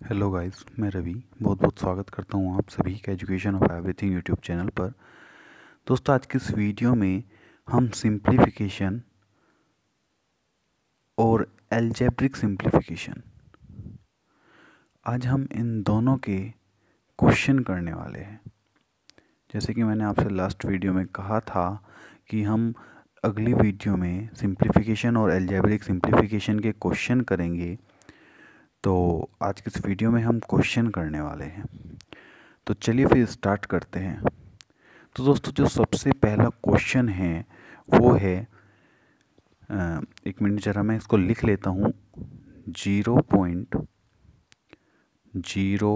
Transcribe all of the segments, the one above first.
Hello guys मैं रवि। बहुत बहुत स्वागत करता हूँ आप सभी का education of everything YouTube channel पर। दोस्तों, आज की इस वीडियो में हम सिंप्लीफिकेशन और एल्जेब्रिक सिंप्लीफिकेशन आज हम इन दोनों के क्वेश्चन करने वाले हैं। जैसे कि मैंने आपसे लास्ट वीडियो में कहा था कि हम अगली वीडियो में सिंप्लीफिकेशन और एल्जेब्रिक सिंप्लीफिकेशन के क्वेश्चन करेंगे। तो आज की इस वीडियो में हम क्वेश्चन करने वाले हैं। तो चलिए फिर स्टार्ट करते हैं। तो दोस्तों, जो सबसे पहला क्वेश्चन है, वो है एक मिनट ज़रा मैं इसको लिख लेता हूँ। Zero point zero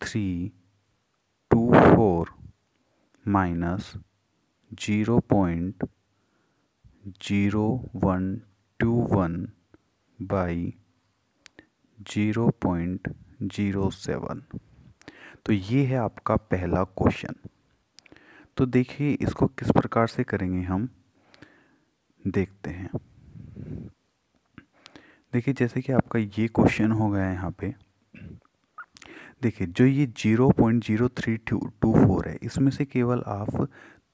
three two four minus zero point zero one two one by zero point zero seven. तो ये है आपका पहला क्वेश्चन। तो देखिए, इसको किस प्रकार से करेंगे हम? देखते हैं। देखिए, जैसे कि आपका ये क्वेश्चन हो गया है यहाँ पे। देखिए, जो ये zero point zero three two two four है, इसमें से केवल आप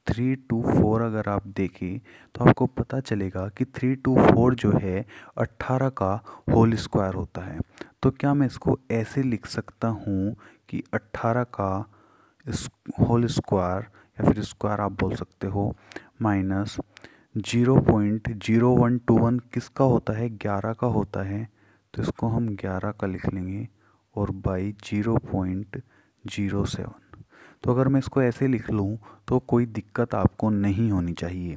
थ्री टू फोर अगर आप देखें तो आपको पता चलेगा कि थ्री टू फोर जो है, अट्ठारह का होल स्क्वायर होता है। तो क्या मैं इसको ऐसे लिख सकता हूँ कि अट्ठारह का होल स्क्वायर, या फिर स्क्वायर आप बोल सकते हो, minus zero point zero one two one किसका होता है? ग्यारह का होता है। तो इसको हम ग्यारह का लिख लेंगे और by zero point zero seven. तो अगर मैं इसको ऐसे लिख लूँ तो कोई दिक्कत आपको नहीं होनी चाहिए।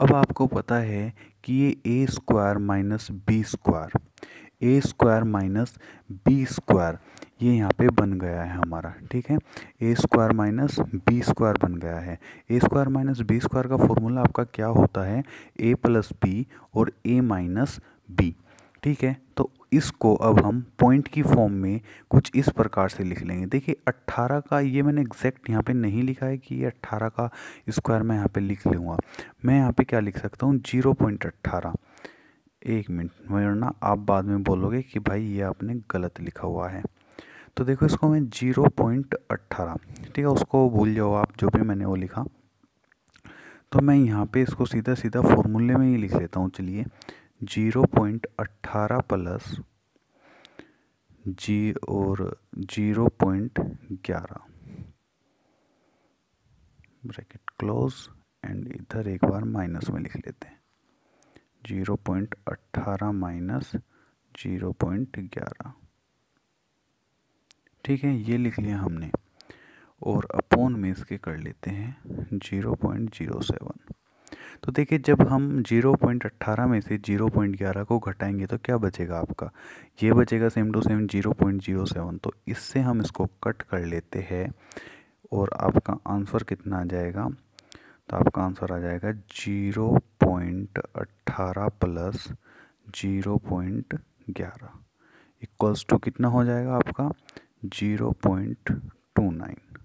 अब आपको पता है कि ये A square minus B square A square minus B square ये यहाँ पे बन गया है हमारा, ठीक है? A square minus B square बन गया है। A square minus B square का फॉर्मूला आपका क्या होता है? ए प्लस बी और ए माइनस बी ठीक है? तो इसको अब हम पॉइंट की फॉर्म में कुछ इस प्रकार से लिख लेंगे। देखिए 18 का ये मैंने एग्जैक्ट यहाँ पे नहीं लिखा है कि ये 18 का स्क्वायर मैं यहाँ पे लिख लूँगा। मैं यहाँ पे क्या लिख सकता हूँ? ज़ीरो पॉइंट अट्ठारह। एक मिनट वरना आप बाद में बोलोगे कि भाई ये आपने गलत लिखा हुआ है। तो देखो, इसको मैं ज़ीरो पॉइंट अट्ठारह, ठीक है, उसको भूल जाओ आप, जो भी मैंने वो लिखा। तो मैं यहाँ पे इसको सीधा सीधा फॉर्मूले में ही लिख लेता हूँ, चलिए। ज़ीरो पॉइंट अट्ठारह प्लस जी और ज़ीरो पॉइंट ग्यारह। ब्रैकेट क्लोज एंड इधर एक बार माइनस में लिख लेते हैं। ज़ीरो पॉइंट अट्ठारह माइनस ज़ीरो पॉइंट ग्यारह। ठीक है, ये लिख लिया हमने और अपोन में इसके कर लेते हैं ज़ीरो पॉइंट ज़ीरो सेवन। तो देखिए, जब हम ज़ीरो पॉइंट अट्ठारह में से ज़ीरो पॉइंट ग्यारह को घटाएँगे तो क्या बचेगा आपका? ये बचेगा same to same zero point zero seven. तो इससे हम इसको कट कर लेते हैं और आपका आंसर कितना आ जाएगा? तो आपका आंसर आ जाएगा ज़ीरो पॉइंट अट्ठारह प्लस ज़ीरो पॉइंट ग्यारह। इक्वल्स टू कितना हो जाएगा आपका? Zero point two nine.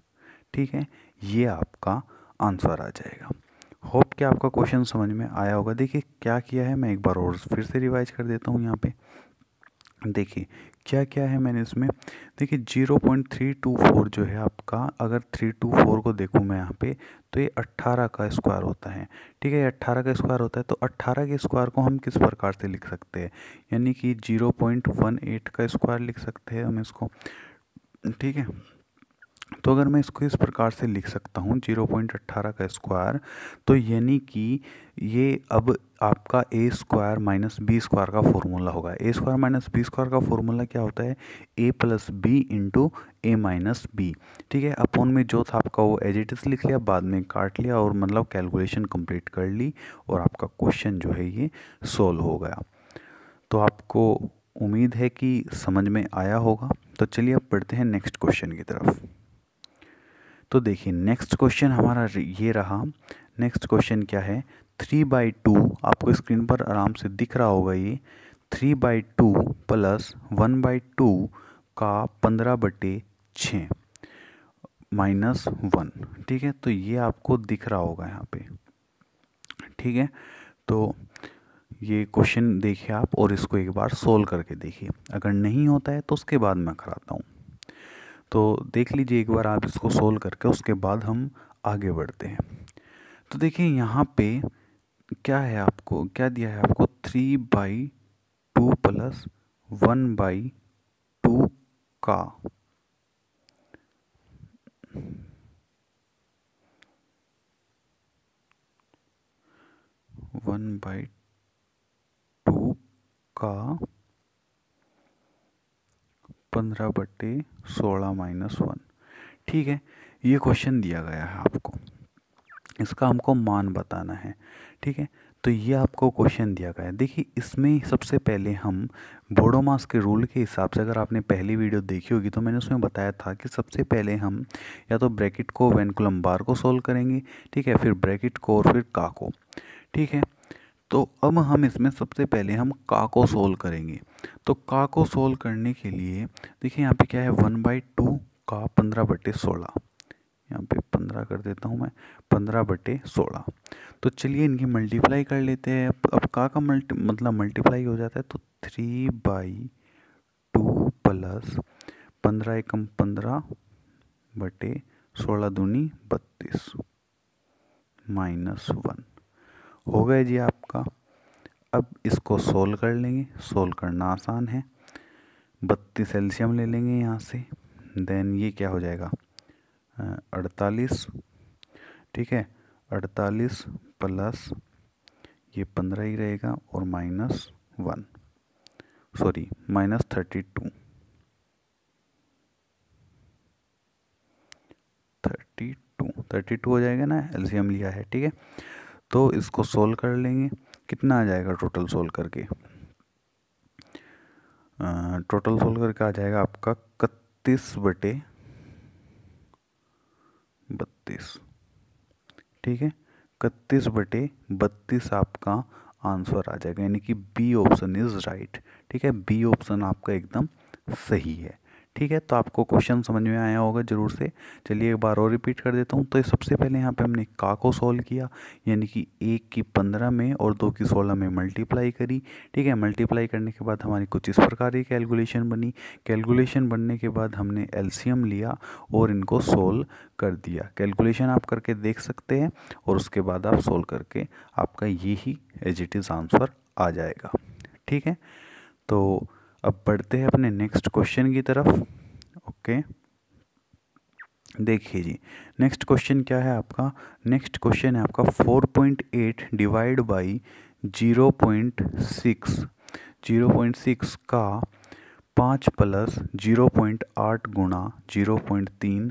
ठीक है? ये आपका आंसर आ जाएगा। होप कि आपका क्वेश्चन समझ में आया होगा। देखिए, क्या किया है, मैं एक बार और फिर से रिवाइज कर देता हूँ यहाँ पे। देखिए, क्या क्या है मैंने इसमें? देखिए, zero point three two four जो है आपका, अगर थ्री टू फोर को देखूँ मैं यहाँ पे तो ये अट्ठारह का स्क्वायर होता है। ठीक है, ये अट्ठारह का स्क्वायर होता है तो अट्ठारह के स्क्वायर को हम किस प्रकार से लिख सकते हैं? यानी कि ज़ीरो पॉइंट वन एट का स्क्वायर लिख सकते हैं हम इसको। ठीक है तो अगर मैं इसको इस प्रकार से लिख सकता हूँ, ज़ीरो पॉइंट अट्ठारह का स्क्वायर तो यानी कि ये अब आपका A square minus B square का फॉर्मूला होगा। A square minus B square का फॉर्मूला क्या होता है? A plus B into A minus B ठीक है, अपोन में जो था आपका वो एजिटस लिख लिया, बाद में काट लिया और मतलब कैलकुलेशन कंप्लीट कर ली और आपका क्वेश्चन जो है ये सोल्व हो गया। तो आपको उम्मीद है कि समझ में आया होगा। तो चलिए अब पढ़ते हैं नेक्स्ट क्वेश्चन की तरफ़। तो देखिए नेक्स्ट क्वेश्चन हमारा ये रहा। नेक्स्ट क्वेश्चन क्या है? थ्री बाई टू आपको स्क्रीन पर आराम से दिख रहा होगा ये। Three by two plus one by two का पंद्रह बटे छ माइनस वन ठीक है? तो ये आपको दिख रहा होगा यहाँ पे, ठीक है? तो ये क्वेश्चन देखिए आप और इसको एक बार सोल्व करके देखिए। अगर नहीं होता है तो उसके बाद मैं कराता हूँ। तो देख लीजिए एक बार आप इसको सोल्व करके उसके बाद हम आगे बढ़ते हैं। तो देखिए यहाँ पे क्या है आपको, क्या दिया है आपको? Three by two plus one by two का। वन बाई टू का पंद्रह बट्टे सोलह माइनस वन। ठीक है, ये क्वेश्चन दिया गया है आपको। इसका हमको मान बताना है। ठीक है तो ये आपको क्वेश्चन दिया गया है। देखिए, इसमें सबसे पहले हम बोडो मास के रूल के हिसाब से अगर आपने पहली वीडियो देखी होगी तो मैंने उसमें बताया था कि सबसे पहले हम या तो ब्रैकेट को वेनकुलम बार को सोल्व करेंगे, ठीक है, फिर ब्रैकेट को और फिर का को। ठीक है तो अब हम इसमें सबसे पहले हम का को सोल्व करेंगे। तो का को सोल्व करने के लिए, देखिए यहाँ पे क्या है? वन बाई टू का पंद्रह बटे सोलह। यहाँ पे पंद्रह कर देता हूँ मैं, पंद्रह बटे सोलह। तो चलिए इनकी मल्टीप्लाई कर लेते हैं। अब अब का का मल्टी मतलब मल्टीप्लाई हो जाता है तो थ्री बाई टू प्लस पंद्रह एकम पंद्रह बटे सोलह दूनी बत्तीस। माइनस वन हो गए जी आपका। अब इसको सोल्व कर लेंगे। सोल्व करना आसान है। बत्तीस एल्शियम ले लेंगे यहाँ से। देन ये क्या हो जाएगा? अड़तालीस। ठीक है? अड़तालीस प्लस ये पंद्रह ही रहेगा और minus one. Sorry, minus thirty two. Thirty two. Thirty two हो जाएगा ना? एल्शियम लिया है। ठीक है? तो इसको सोल्व कर लेंगे। कितना आ जाएगा टोटल सोल्व करके? टोटल सोल्व करके आ जाएगा आपका इकतीस बटे बत्तीस। ठीक है? इकतीस बटे बत्तीस आपका आंसर आ जाएगा। यानी कि बी ऑप्शन इज़ राइट ठीक है? बी ऑप्शन आपका एकदम सही है। ठीक है तो आपको क्वेश्चन समझ में आया होगा ज़रूर से। चलिए एक बार और रिपीट कर देता हूँ। तो सबसे पहले यहाँ पे हमने का को सॉल्व किया, यानी कि एक की पंद्रह में और दो की सोलह में मल्टीप्लाई करी। ठीक है मल्टीप्लाई करने के बाद हमारी कुछ इस प्रकार की कैलकुलेशन बनी। कैलकुलेशन बनने के बाद हमने एल्शियम लिया और इनको सोल्व कर दिया। कैलकुलेशन आप करके देख सकते हैं और उसके बाद आप सोल्व करके आपका यही एज इट इज़ आंसर आ जाएगा। ठीक है तो अब बढ़ते हैं अपने नेक्स्ट क्वेश्चन की तरफ़। ओके देखिए जी नेक्स्ट क्वेश्चन क्या है आपका? नेक्स्ट क्वेश्चन है आपका four point eight divide by zero point six zero point six का पाँच प्लस ज़ीरो पॉइंट आठ गुणा ज़ीरो पॉइंट तीन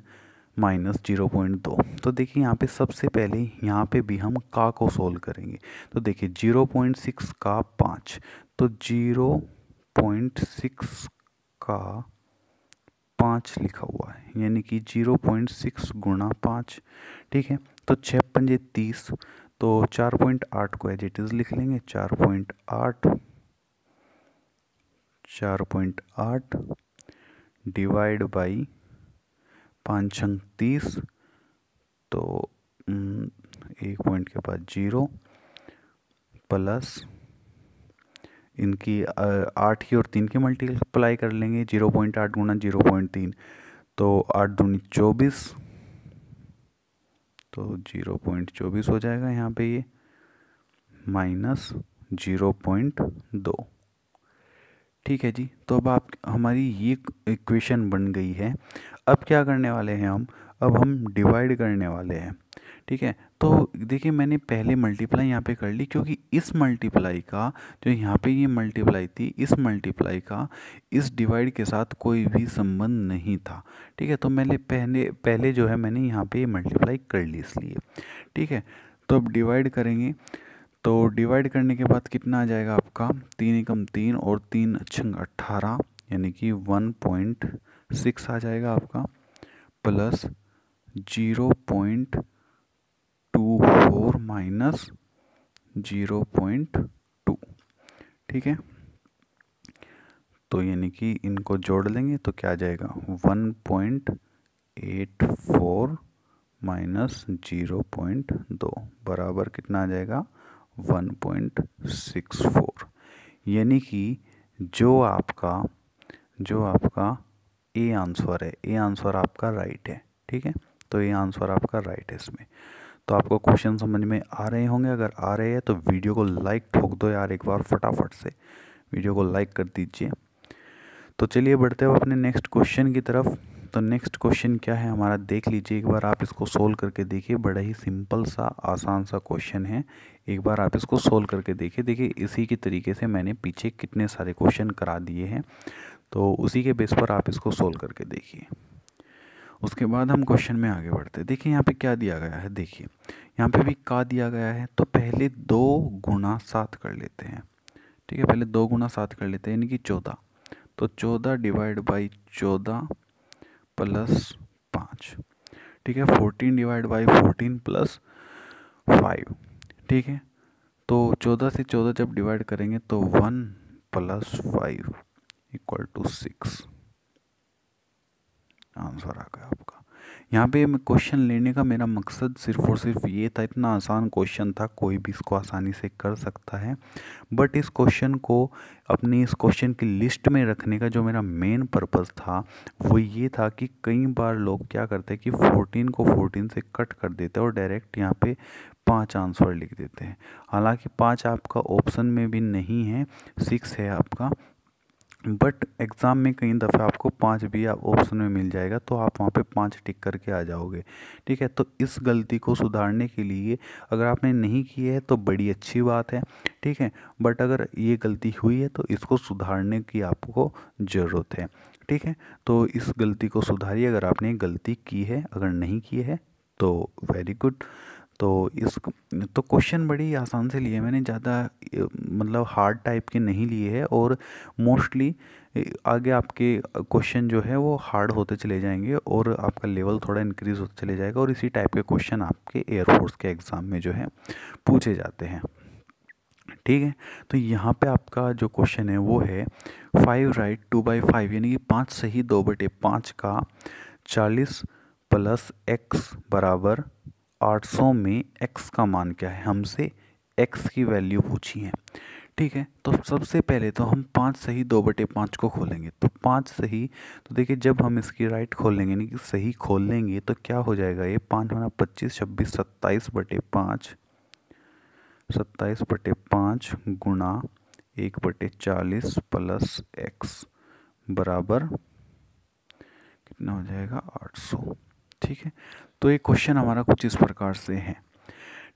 माइनस ज़ीरो पॉइंट दो। तो देखिए यहाँ पे सबसे पहले यहाँ पे भी हम का को सोल्व करेंगे। तो देखिए ज़ीरो पॉइंट सिक्स का पाँच। तो ज़ीरो पॉइंट सिक्स का पाँच लिखा हुआ है, यानी कि ज़ीरो पॉइंट सिक्स गुणा पाँच, ठीक है? तो छः पंजे तीस तो चार पॉइंट आठ को एज इज़ लिख लेंगे, चार पॉइंट आठ, चार पॉइंट आठ डिवाइड बाई पाँच तीस तो एक पॉइंट के बाद ज़ीरो प्लस इनकी आठ की और तीन की मल्टीप्लाई कर लेंगे, ज़ीरो पॉइंट आठ गुना ज़ीरो पॉइंट तीन। तो आठ दूनी चौबीस तो ज़ीरो पॉइंट चौबीस हो जाएगा यहाँ पे ये, माइनस ज़ीरो पॉइंट दो। ठीक है जी तो अब आप, हमारी ये इक्वेशन बन गई है। अब क्या करने वाले हैं हम? अब हम डिवाइड करने वाले हैं। ठीक है तो देखिए, मैंने पहले मल्टीप्लाई यहाँ पे कर ली क्योंकि इस मल्टीप्लाई का जो यहाँ पे ये मल्टीप्लाई थी, इस मल्टीप्लाई का इस डिवाइड के साथ कोई भी संबंध नहीं था। ठीक है तो मैंने पहले पहले जो है मैंने यहाँ पे मल्टीप्लाई कर ली इसलिए। ठीक है तो अब डिवाइड करेंगे। तो डिवाइड करने के बाद कितना आ जाएगा आपका? तीन एकम तीन और तीन छंग अट्ठारह, यानी कि वन पॉइंट सिक्स आ जाएगा आपका, plus zero point two four minus zero point two. ठीक है? तो यानी कि इनको जोड़ लेंगे तो क्या आ जाएगा? One point eight four minus zero point दो। बराबर कितना आ जाएगा? One point six four. यानी कि जो आपका जो आपका ए आंसर है, ए आंसर आपका राइट है। ठीक है? तो ये आंसर आपका राइट है इसमें। तो आपको क्वेश्चन समझ में आ रहे होंगे। अगर आ रहे हैं तो वीडियो को लाइक ठोक दो यार एक बार फटाफट से। वीडियो को लाइक कर दीजिए। तो चलिए बढ़ते हुए अपने नेक्स्ट क्वेश्चन की तरफ़। तो नेक्स्ट क्वेश्चन क्या है हमारा, देख लीजिए एक बार आप इसको सोल्व करके देखिए। बड़ा ही सिंपल सा, आसान सा क्वेश्चन है। एक बार आप इसको सोल्व करके देखिए। देखिए, इसी के तरीके से मैंने पीछे कितने सारे क्वेश्चन करा दिए हैं। तो उसी के बेस पर आप इसको सोल्व करके देखिए। उसके बाद हम क्वेश्चन में आगे बढ़ते हैं। देखिए, यहाँ पे क्या दिया गया है? देखिए, यहाँ पे भी का दिया गया है तो पहले दो गुना सात कर लेते हैं। ठीक है, पहले दो गुना सात कर लेते हैं, यानी कि चौदह। तो चौदह डिवाइड बाई चौदह प्लस पाँच। ठीक है fourteen divide by fourteen plus five ठीक है तो चौदह से चौदह जब डिवाइड करेंगे तो one plus five equal to six answer आ गया आपका। यहाँ पे क्वेश्चन लेने का मेरा मकसद सिर्फ़ और सिर्फ़ ये था, इतना आसान क्वेश्चन था, कोई भी इसको आसानी से कर सकता है। बट इस क्वेश्चन को अपनी इस क्वेश्चन की लिस्ट में रखने का जो मेरा मेन पर्पज़ था, वो ये था कि कई बार लोग क्या करते हैं कि 14 को 14 से कट कर देते हैं और डायरेक्ट यहाँ पे पाँच आंसर लिख देते हैं। हालाँकि पाँच आपका ऑप्शन में भी नहीं है सिक्स है आपका। बट एग्ज़ाम में कई दफ़े आपको पाँच भी ऑप्शन में मिल जाएगा तो आप वहाँ पे पाँच टिक करके आ जाओगे। ठीक है? तो इस गलती को सुधारने के लिए अगर आपने नहीं की है तो बड़ी अच्छी बात है। ठीक है? बट अगर ये गलती हुई है तो इसको सुधारने की आपको ज़रूरत है। ठीक है? तो इस गलती को सुधारिए। अगर आपने गलती की है, अगर नहीं की है तो वेरी गुड तो इस तो क्वेश्चन बड़ी आसान से लिए मैंने, ज़्यादा मतलब हार्ड टाइप के नहीं लिए हैं और मोस्टली आगे आपके क्वेश्चन जो है वो हार्ड होते चले जाएँगे और आपका लेवल थोड़ा इंक्रीज़ होते चले जाएगा और इसी टाइप के क्वेश्चन आपके एयरफोर्स के एग्ज़ाम में जो है पूछे जाते हैं। ठीक है? तो यहाँ पे आपका जो क्वेश्चन है वो है five right two by five यानी कि पाँच सही दो बटे पाँच का चालीस प्लस एक्स बराबर 800 में x का मान क्या है? हमसे x की वैल्यू पूछी है। ठीक है तो सबसे पहले तो हम पाँच सही दो बटे पाँच को खोलेंगे। तो पाँच सही तो देखिए जब हम इसकी राइट खोल लेंगे यानी कि सही खोल लेंगे तो क्या हो जाएगा? ये पाँच होना पच्चीस, छब्बीस, सत्ताईस बटे पाँच, सत्ताईस बटे पाँच गुना एक बटे चालीस प्लस एक्स बराबर कितना हो जाएगा? आठ सौ। ठीक है तो ये क्वेश्चन हमारा कुछ इस प्रकार से है।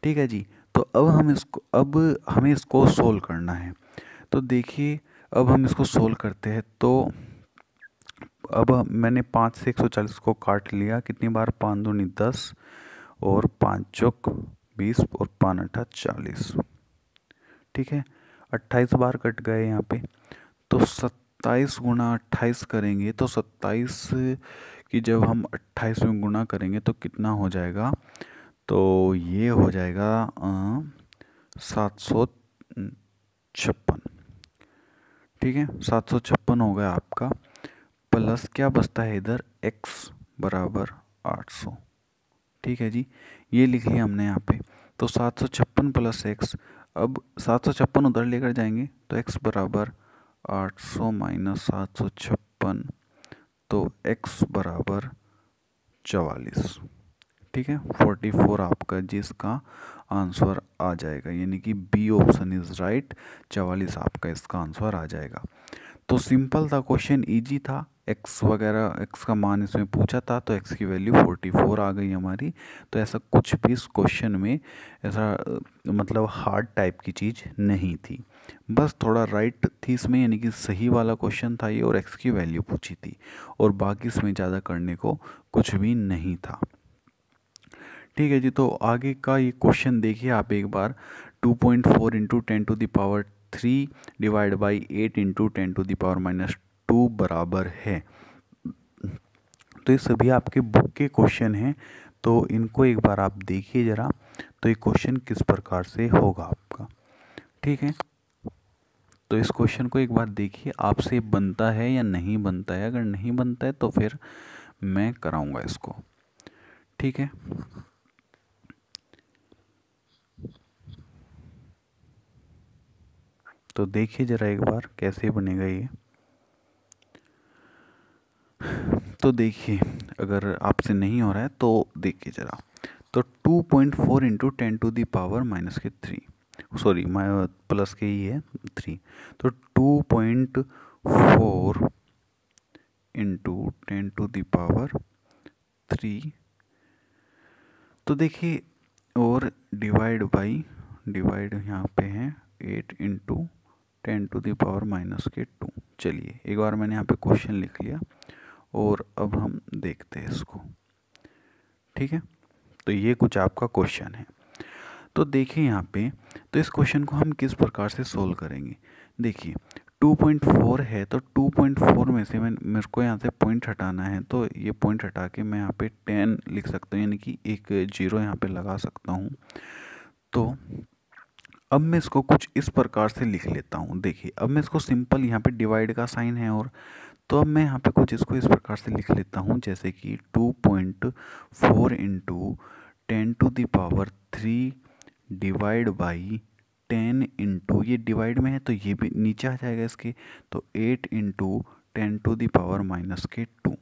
ठीक है जी? तो अब हम इसको, अब हमें इसको सोल्व करना है। तो देखिए, अब हम इसको सोल्व करते हैं। तो अब मैंने पाँच से एक सौ चालीस को काट लिया। कितनी बार? पाँच दूनी दस और पाँच चौक बीस और पाँच अट्ठा चालीस। ठीक है? अट्ठाईस बार कट गए यहाँ पे। तो सत्ताईस गुना अट्ठाईस करेंगे तो सत्ताईस कि जब हम अट्ठाईस में गुना करेंगे तो कितना हो जाएगा? तो ये हो जाएगा सात सौ छप्पन। ठीक है? सात सौ छप्पन हो गया आपका, प्लस क्या बचता है इधर? x बराबर आठ सौ। ठीक है जी? ये लिख लिया हमने यहाँ पे। तो सात सौ छप्पन प्लस एक्स, अब सात सौ छप्पन उधर लेकर जाएँगे तो x बराबर आठ सौ माइनस सात सौ छप्पन। तो x बराबर चवालीस। ठीक है? फोर्टी फोर आपका जिसका आंसर आ जाएगा, यानी कि बी ऑप्शन इज़ राइट चवालीस आपका इसका आंसर आ जाएगा। तो सिंपल था क्वेश्चन इजी था। एक्स वगैरह एक्स का मान इसमें पूछा था तो एक्स की वैल्यू फोर्टी फोर आ गई हमारी। तो ऐसा कुछ भी इस क्वेश्चन में ऐसा मतलब हार्ड टाइप की चीज़ नहीं थी। बस थोड़ा राइट थी इसमें, यानी कि सही वाला क्वेश्चन था ये और एक्स की वैल्यू पूछी थी और बाकी इसमें ज़्यादा करने को कुछ भी नहीं था। ठीक है जी तो आगे का ये क्वेश्चन देखिए आप एक बार। Two point four into ten to the power three divide by eight into ten to the power minus two बराबर है। तो ये सभी आपके बुक के क्वेश्चन हैं तो इनको एक बार आप देखिए ज़रा तो ये क्वेश्चन किस प्रकार से होगा आपका? ठीक है? तो इस क्वेश्चन को एक बार देखिए, आपसे बनता है या नहीं बनता है? अगर नहीं बनता है तो फिर मैं कराऊँगा इसको। ठीक है? तो देखिए ज़रा एक बार कैसे बनेगा ये। तो देखिए, अगर आपसे नहीं हो रहा है तो देखिए ज़रा। तो 2.4 point four into ten to the power minus के थ्री सॉरी प्लस के ही है थ्री तो two point four into ten to the power three तो देखिए, और डिवाइड बाई डिवाइड यहाँ पे है eight into ten to the power minus के टू चलिए, एक बार मैंने यहाँ पे क्वेश्चन लिख लिया, और अब हम देखते हैं इसको। ठीक है? तो ये कुछ आपका क्वेश्चन है। तो देखिए यहाँ पे तो इस क्वेश्चन को हम किस प्रकार से सोल्व करेंगे? देखिए 2.4 है तो 2.4 में से मैं, मेरे को यहाँ से पॉइंट हटाना है तो ये पॉइंट हटा के मैं यहाँ पे 10 लिख सकता हूँ, यानी कि एक ज़ीरो यहाँ पे लगा सकता हूँ। तो अब मैं इसको कुछ इस प्रकार से लिख लेता हूँ। देखिए, अब मैं इसको सिंपल यहाँ पे डिवाइड का साइन है और तो अब मैं यहाँ पे कुछ इसको इस प्रकार से लिख लेता हूँ, जैसे कि two point four into ten to the power three divide by ten into ये डिवाइड में है तो ये भी नीचे आ जाएगा इसके तो eight into ten to the power minus के टू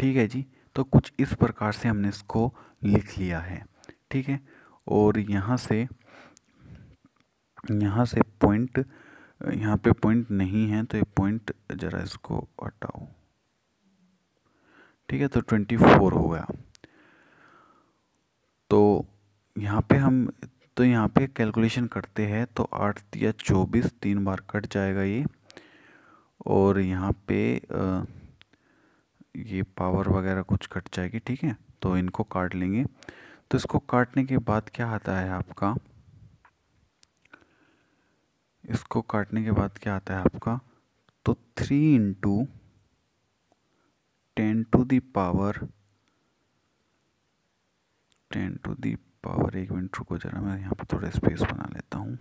ठीक है जी? तो कुछ इस प्रकार से हमने इसको लिख लिया है। ठीक है? और यहाँ से यहाँ से पॉइंट यहाँ पे पॉइंट नहीं है तो ये पॉइंट ज़रा इसको हटाओ। ठीक है? तो ट्वेंटी फोर हो गया। तो यहाँ पे हम तो यहाँ पे कैलकुलेशन करते हैं तो आठ या चौबीस तीन बार कट जाएगा ये। और यहाँ पे आ, ये पावर वगैरह कुछ कट जाएगी ठीक है? तो इनको काट लेंगे। तो इसको काटने के बाद क्या आता है आपका? इसको काटने के बाद क्या आता है आपका? तो three into ten to the power ten to the power एक मिनट रुको जरा, मैं यहाँ पे थोड़ा स्पेस बना लेता हूँ।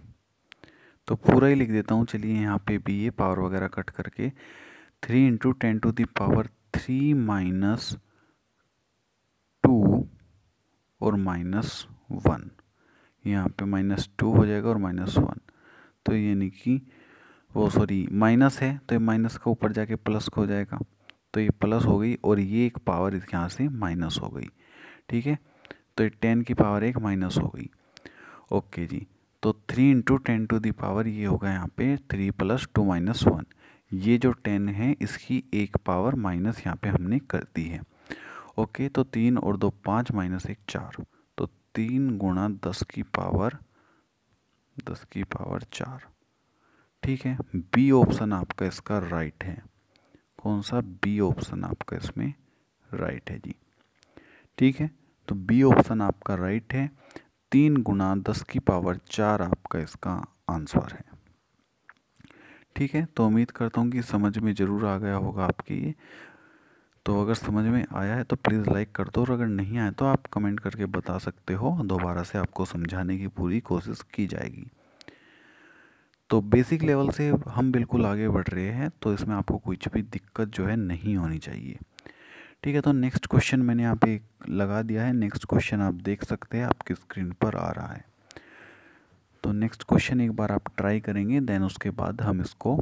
तो पूरा ही लिख देता हूँ, चलिए यहाँ पे भी ये पावर वगैरह कट करके। Three into ten to the power three minus two और माइनस वन यहाँ पे माइनस टू हो जाएगा और माइनस वन तो यानी कि वो सॉरी माइनस है तो ये माइनस का ऊपर जाके प्लस हो जाएगा। तो ये प्लस हो गई और ये एक पावर इसके यहाँ से माइनस हो गई। ठीक है? तो ये टेन की पावर एक माइनस हो गई। ओके जी तो three into ten to the power ये होगा यहाँ पे three plus two minus one ये जो टेन है, इसकी एक पावर माइनस यहाँ पे हमने कर दी है। ओके तो तीन और दो पाँच माइनस एक चार। तो तीन गुणा दस की पावर दस की पावर चार। ठीक है बी ऑप्शन आपका इसका राइट है। कौन सा बी ऑप्शन आपका इसमें राइट है जी? ठीक है तो बी ऑप्शन आपका राइट है। तीन गुना दस की पावर चार आपका इसका आंसर है। ठीक है तो उम्मीद करता हूँ कि समझ में ज़रूर आ गया होगा आपके ये तो अगर समझ में आया है तो प्लीज़ लाइक कर दो और अगर नहीं आया तो आप कमेंट करके बता सकते हो। दोबारा से आपको समझाने की पूरी कोशिश की जाएगी। तो बेसिक लेवल से हम बिल्कुल आगे बढ़ रहे हैं तो इसमें आपको कुछ भी दिक्कत जो है नहीं होनी चाहिए। ठीक है तो नेक्स्ट क्वेश्चन मैंने यहाँ पे लगा दिया है। नेक्स्ट क्वेश्चन आप देख सकते हैं, आपकी स्क्रीन पर आ रहा है। तो नेक्स्ट क्वेश्चन एक बार आप ट्राई करेंगे देन उसके बाद हम इसको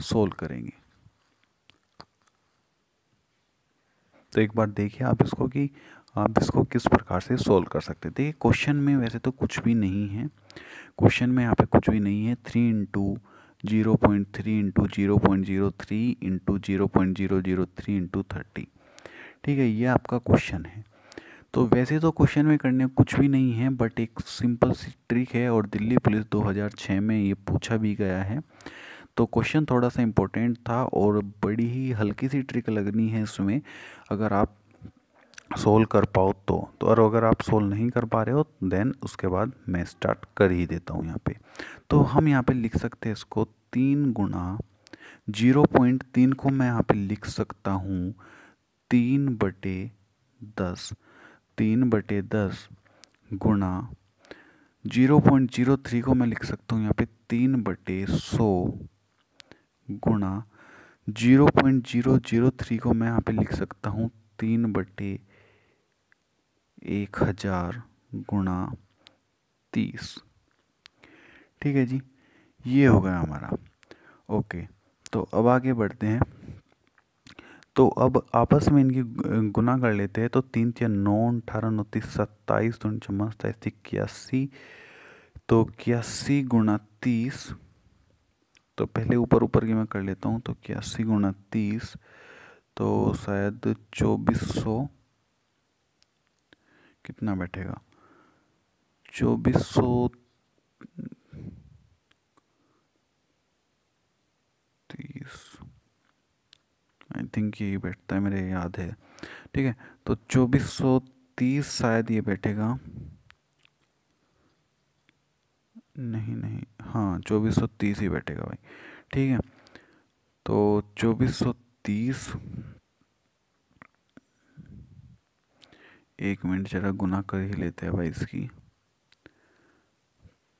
सोल्व करेंगे। तो एक बार देखिए आप इसको कि आप इसको किस प्रकार से सोल्व कर सकते हैं। देखिए क्वेश्चन में वैसे तो कुछ भी नहीं है। क्वेश्चन में यहाँ पे कुछ भी नहीं है। Three into zero point three into zero point zero three into zero point zero zero three into thirty ठीक है, ये आपका क्वेश्चन है। तो वैसे तो क्वेश्चन में करने कुछ भी नहीं है बट एक सिंपल सी ट्रिक है और दिल्ली पुलिस 2006 में ये पूछा भी गया है। तो क्वेश्चन थोड़ा सा इम्पोर्टेंट था और बड़ी ही हल्की सी ट्रिक लगनी है इसमें, अगर आप सोल्व कर पाओ तो। तो और अगर आप सोल्व नहीं कर पा रहे हो देन उसके बाद मैं स्टार्ट कर ही देता हूँ यहाँ पे। तो हम यहाँ पे लिख सकते हैं इसको तीन गुना ज़ीरो पॉइंट तीन को मैं यहाँ पे लिख सकता हूँ। तीन बटे दस, तीन बटे दस गुणा ज़ीरो पॉइंट ज़ीरो थ्री को मैं लिख सकता हूँ यहाँ पे तीन बटे सौ गुणा zero point zero zero three को मैं यहाँ पे लिख सकता हूँ तीन बटे एक हज़ार गुणा तीस। ठीक है जी, ये हो गया हमारा। ओके तो अब आगे बढ़ते हैं। तो अब आपस में इनकी गुना कर लेते हैं तो तीन तीन नौ, अठारह, उनतीस, सत्ताईस दो चौवन सत्ताईस इक्यासी तो इक्यासी गुणा तीस तो पहले ऊपर ऊपर की मैं कर लेता हूँ तो इक्यासी गुणा तीस तो शायद चौबीस सौ कितना बैठेगा? चौबीस सौ तीस आई थिंक यही बैठता है, मेरे याद है। ठीक है तो चौबीस सौ तीस शायद ये बैठेगा। नहीं नहीं हाँ चौबीस सौ तीस ही बैठेगा भाई। ठीक है तो चौबीस सौ तीस एक मिनट ज़रा गुना कर ही लेते हैं भाई इसकी।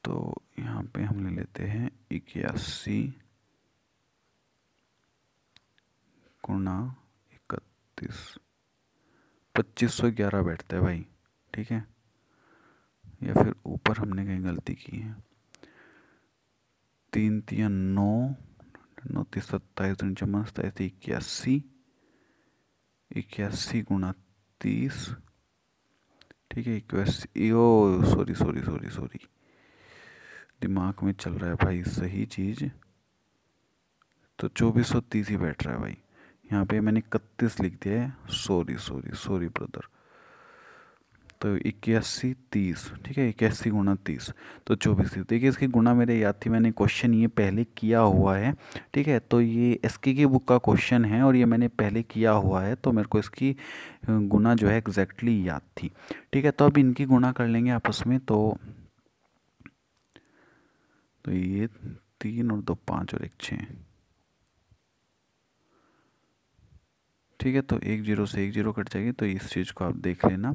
तो यहाँ पे हम ले लेते हैं इक्यासी। गुना इकतीस। पच्चीस सौ ग्यारह बैठता है भाई, ठीक है? या फिर ऊपर हमने कहीं गलती की है। तीन तीन नौ नौ तीस सत्ताईस, तीन चौवन सत्ताईस, इक्यासी इक्यासी गुणा तीस, ठीक है? इक्यासी oh sorry sorry sorry sorry दिमाग में चल रहा है भाई, सही चीज़। तो चौबीस सौ तीस ही बैठ रहा है भाई। यहाँ पे मैंने इकतीस लिख दिया है। सॉरी सॉरी सॉरी ब्रदर तो इक्यासी तीस, ठीक है? इक्यासी गुना तीस तो चौबीस तीस देखिए, इसकी गुना मेरे याद थी, मैंने क्वेश्चन ये पहले किया हुआ है, ठीक है? तो ये एस की बुक का क्वेश्चन है और ये मैंने पहले किया हुआ है तो मेरे को इसकी गुना जो है एग्जैक्टली याद थी। ठीक है? तो अब इनकी गुना कर लेंगे आपस में तो तो ये तीन और दो पाँच और एक छः। ठीक है तो एक ज़ीरो से एक ज़ीरो कट जाएगी तो इस चीज़ को आप देख लेना।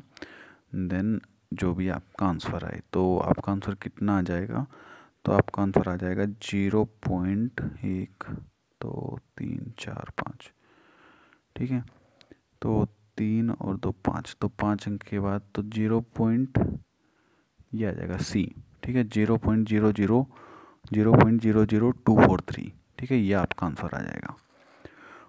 देन जो भी आपका आंसर आए तो आपका आंसर कितना आ जाएगा? तो आपका आंसर आ जाएगा ज़ीरो पॉइंट एक, दो, तीन, चार, पाँच। ठीक है? तो तीन और दो पाँच तो पाँच अंक के बाद तो ज़ीरो पॉइंट ये आ जाएगा सी ठीक है? Zero point zero zero zero point zero zero two four three. ठीक है? ये आपका आंसर आ जाएगा।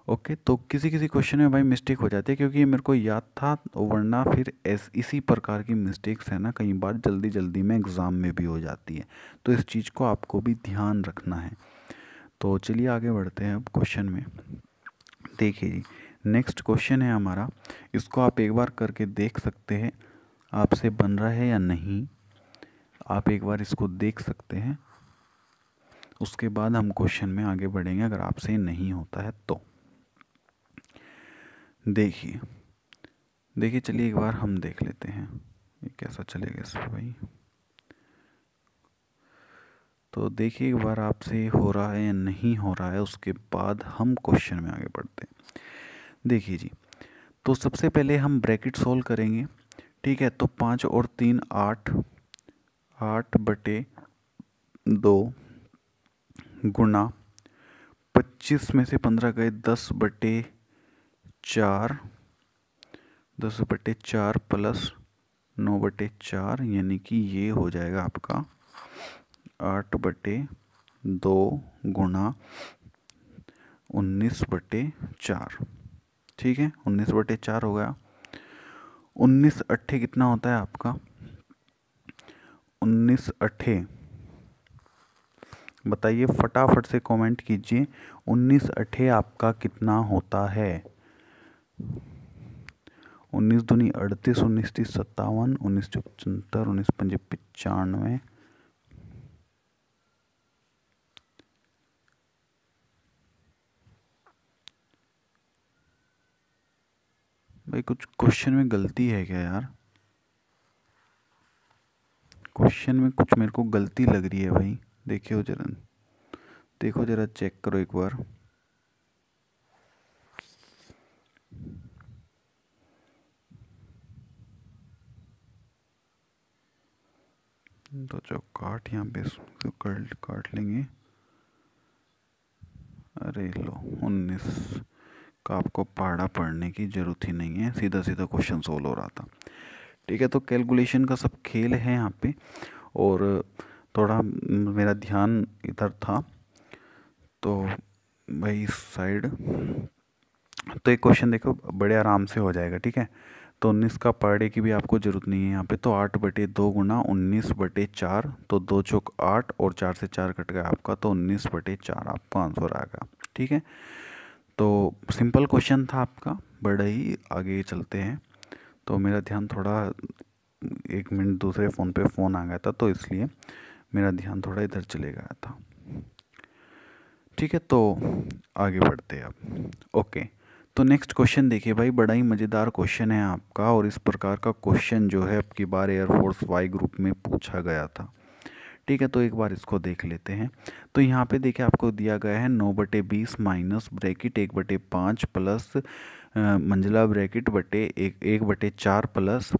ओके तो किसी किसी क्वेश्चन में भाई मिस्टेक हो जाती है क्योंकि ये मेरे को याद था, वरना फिर ऐस इसी प्रकार की मिस्टेक्स है ना, कई बार जल्दी जल्दी में एग्ज़ाम में भी हो जाती है। तो इस चीज़ को आपको भी ध्यान रखना है। तो चलिए आगे बढ़ते हैं अब क्वेश्चन में। देखिए जी नेक्स्ट क्वेश्चन है हमारा। इसको आप एक बार करके देख सकते हैं, आपसे बन रहा है या नहीं। आप एक बार इसको देख सकते हैं। उसके बाद हम क्वेश्चन में आगे बढ़ेंगे, अगर आपसे नहीं होता है तो। देखिए देखिए चलिए एक बार हम देख लेते हैं। ये कैसा चलेगा इस पर भाई? तो देखिए एक बार आपसे हो रहा है या नहीं हो रहा है, उसके बाद हम क्वेश्चन में आगे बढ़ते हैं। देखिए जी तो सबसे पहले हम ब्रैकेट सोल्व करेंगे, ठीक है? तो पाँच और तीन आठ आठ बटे दो गुना पच्चीस में से पंद्रह गए दस बटे चार, दस बटे चार प्लस नौ बटे चार, यानी कि ये हो जाएगा आपका आठ बटे दो गुना उन्नीस बटे चार। ठीक है? उन्नीस बटे चार हो गया। उन्नीस अट्ठे कितना होता है आपका? उन्नीस अट्ठे। बताइए, फटाफट से कमेंट कीजिए, उन्नीस अट्ठे आपका कितना होता है? उन्नीस दूनी अड़तीस, उन्नीस तीस सत्तावन, उन्नीस चौ पचहत्तर उन्नीस पंजे पचानवे भाई, कुछ क्वेश्चन में गलती है क्या यार? क्वेश्चन में कुछ मेरे को गलती लग रही है भाई। देखियो जरा, देखो जरा चेक करो एक बार। तो जो काट यहाँ पे तो काट काट लेंगे। अरे लो, उन्नीस का आपको पहाड़ा पढ़ने की ज़रूरत ही नहीं है सीधा सीधा क्वेश्चन सोल्व हो रहा था। ठीक है तो कैलकुलेशन का सब खेल है यहाँ पे, और थोड़ा मेरा ध्यान इधर था। तो भाई साइड तो एक क्वेश्चन देखो, बड़े आराम से हो जाएगा, ठीक है? तो उन्नीस का पर डे की भी आपको ज़रूरत नहीं है। यहाँ पे तो आठ बटे दो गुना उन्नीस बटे चार तो दो चौक आठ और चार से चार कट गया आपका तो उन्नीस बटे चार आपका आंसर आएगा ठीक है? तो सिंपल क्वेश्चन था आपका, बड़ा ही आगे चलते हैं। तो मेरा ध्यान थोड़ा, एक मिनट दूसरे फ़ोन पे फ़ोन आ गया था तो इसलिए मेरा ध्यान थोड़ा इधर चले गया था। ठीक है तो आगे बढ़ते हैं अब। ओके। तो नेक्स्ट क्वेश्चन देखिए भाई, बड़ा ही मज़ेदार क्वेश्चन है आपका और इस प्रकार का क्वेश्चन जो है आपकी बार एयरफोर्स वाई ग्रुप में पूछा गया था। ठीक है तो एक बार इसको देख लेते हैं। तो यहाँ पे देखिए आपको दिया गया है नौ बटे बीस माइनस ब्रैकेट एक बटे पाँच प्लस मंजिला ब्रैकेट बटे एक एक बटे चार प्लस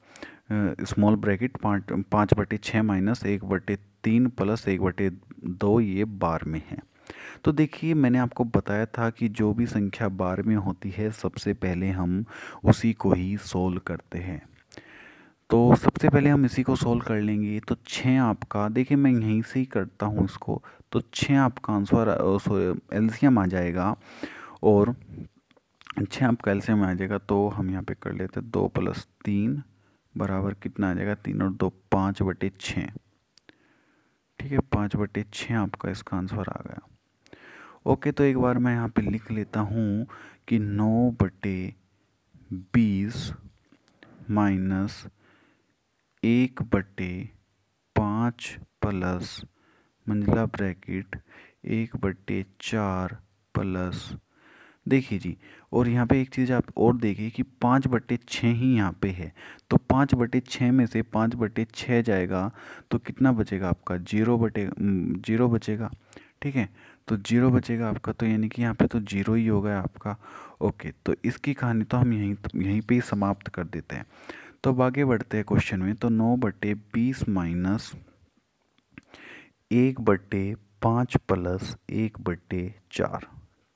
स्मॉल ब्रैकेट पाँच पाँच बटे छः माइनस एक बटे तीन प्लस एक बटे दो ये बार में है। तो देखिए, मैंने आपको बताया था कि जो भी संख्या बार में होती है, सबसे पहले हम उसी को ही सोल्व करते हैं। तो सबसे पहले हम इसी को सोल्व कर लेंगे। तो छः आपका, देखिए मैं यहीं से ही करता हूँ इसको। तो छः आपका आंसर एल्सियम आ जाएगा और छः आपका एल्सियम आ जाएगा। तो हम यहाँ पे कर लेते हैं दो प्लस तीन बराबर कितना आ जाएगा? तीन और दो, पाँच बटे छः ठीक है, पाँच बटे छः आपका इसका आंसर आ गया। ओके तो एक बार मैं यहाँ पे लिख लेता हूँ कि नौ बटे बीस माइनस एक बटे पाँच प्लस मंजिला ब्रैकेट एक बटे चार प्लस। देखिए जी, और यहाँ पे एक चीज़ आप और देखिए कि पाँच बटे छः ही यहाँ पे है। तो पाँच बटे छः में से पाँच बटे छः जाएगा तो कितना बचेगा आपका? ज़ीरो बटे ज़ीरो बचेगा, ठीक है? तो ज़ीरो बचेगा आपका तो यानी कि यहाँ पे तो ज़ीरो ही हो गया आपका। ओके तो इसकी कहानी तो हम यहीं यहीं पे ही समाप्त कर देते हैं। तो अब आगे बढ़ते हैं क्वेश्चन में। तो नौ बटे बीस माइनस एक बटे पाँच प्लस एक बटे चार।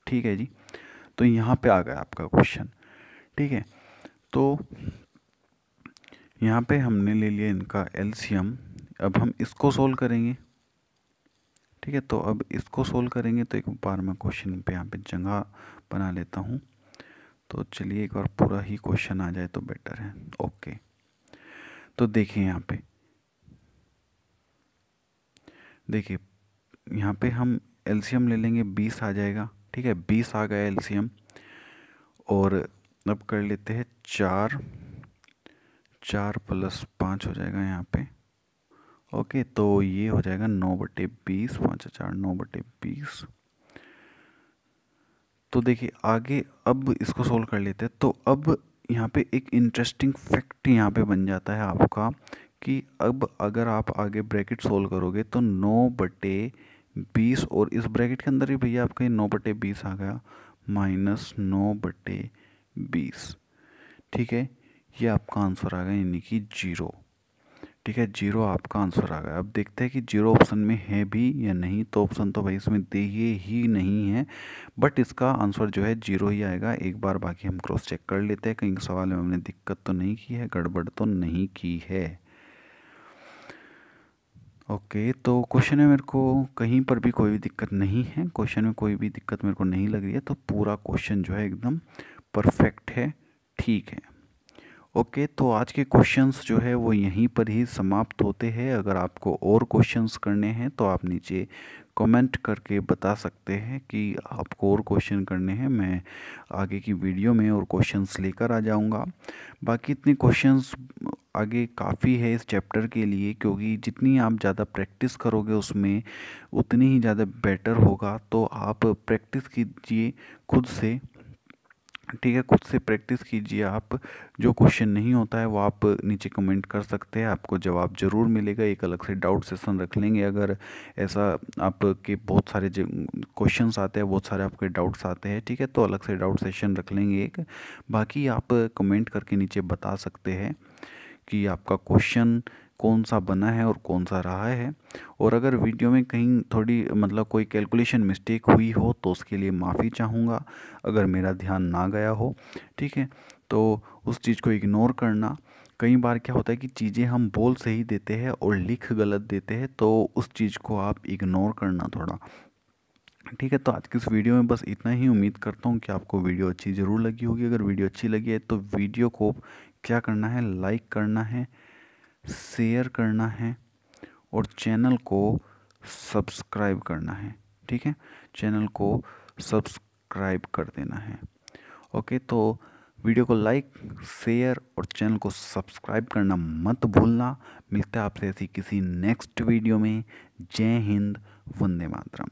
ठीक है जी? तो यहाँ पे आ गया आपका क्वेश्चन। ठीक है? तो यहाँ पे हमने ले लिया इनका एलसीएम अब हम इसको सोल्व करेंगे। ठीक है तो अब इसको सोल्व करेंगे तो एक बार मैं क्वेश्चन पे यहाँ पे जगह बना लेता हूँ। तो चलिए एक बार पूरा ही क्वेश्चन आ जाए तो बेटर है। ओके तो देखिए यहाँ पे। देखिए, यहाँ पे हम एलसीएम ले लेंगे, बीस आ जाएगा। ठीक है, बीस आ गया एलसीएम और अब कर लेते हैं चार। चार प्लस पाँच हो जाएगा यहाँ पे। ओके तो ये हो जाएगा नौ बटे बीस, पाँच चार नौ बटे बीस। तो देखिए, आगे अब इसको सोल्व कर लेते हैं। तो अब यहाँ पे एक इंटरेस्टिंग फैक्ट यहाँ पे बन जाता है आपका कि अब अगर आप आगे ब्रैकेट सोल्व करोगे तो नौ बटे बीस और इस ब्रैकेट के अंदर ही भैया आपका नौ बटे बीस आ गया माइनस नौ बटे बीस। ठीक है? ये आपका आंसर आ गया, यानी कि ज़ीरो ठीक है, ज़ीरो आपका आंसर आ गया। अब देखते हैं कि ज़ीरो ऑप्शन में है भी या नहीं तो ऑप्शन तो भाई इसमें दिए ही नहीं है, बट इसका आंसर जो है ज़ीरो ही आएगा। एक बार बाकी हम क्रॉस चेक कर लेते हैं, कहीं सवाल में हमने दिक्कत तो नहीं की है, गड़बड़ तो नहीं की है। ओके तो क्वेश्चन में मेरे को, कहीं पर भी कोई भी दिक्कत नहीं है। क्वेश्चन में कोई भी दिक्कत मेरे को नहीं लग रही है तो पूरा क्वेश्चन जो है एकदम परफेक्ट है, ठीक है। ओके तो आज के क्वेश्चंस जो है वो यहीं पर ही समाप्त होते हैं। अगर आपको और क्वेश्चंस करने हैं तो आप नीचे कमेंट करके बता सकते हैं कि आपको और क्वेश्चन करने हैं। मैं आगे की वीडियो में और क्वेश्चंस लेकर आ जाऊँगा। बाकी इतने क्वेश्चंस आगे काफ़ी है इस चैप्टर के लिए, क्योंकि जितनी आप ज़्यादा प्रैक्टिस करोगे उसमें उतनी ही ज़्यादा बेटर होगा। तो आप प्रैक्टिस कीजिए खुद से। ठीक है, खुद से प्रैक्टिस कीजिए आप। जो क्वेश्चन नहीं होता है, वो आप नीचे कमेंट कर सकते हैं, आपको जवाब ज़रूर मिलेगा। एक अलग से डाउट सेशन रख लेंगे। अगर ऐसा आपके बहुत सारे क्वेश्चंस आते हैं, बहुत सारे आपके डाउट्स आते हैं, ठीक है तो अलग से डाउट सेशन रख लेंगे एक। बाकी आप कमेंट करके नीचे बता सकते हैं कि आपका क्वेश्चन कौन सा बना है और कौन सा रहा है। और अगर वीडियो में कहीं थोड़ी मतलब कोई कैलकुलेशन मिस्टेक हुई हो तो उसके लिए माफ़ी चाहूँगा, अगर मेरा ध्यान ना गया हो, ठीक है? तो उस चीज़ को इग्नोर करना। कई बार क्या होता है कि चीज़ें हम बोल सही देते हैं और लिख गलत देते हैं तो उस चीज़ को आप इग्नोर करना थोड़ा। ठीक है तो आज की इस वीडियो में बस इतना ही। उम्मीद करता हूँ कि आपको वीडियो अच्छी ज़रूर लगी होगी। अगर वीडियो अच्छी लगी है तो वीडियो को क्या करना है लाइक करना है शेयर करना है और चैनल को सब्सक्राइब करना है, ठीक है? चैनल को सब्सक्राइब कर देना है। ओके तो वीडियो को लाइक, शेयर और चैनल को सब्सक्राइब करना मत भूलना। मिलता है आपसे ऐसी किसी नेक्स्ट वीडियो में। जय हिंद, वंदे मातरम।